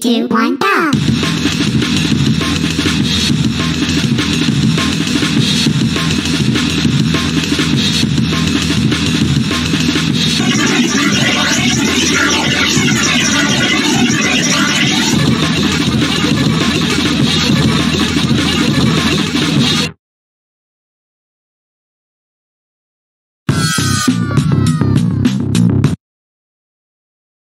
three, two, one, go!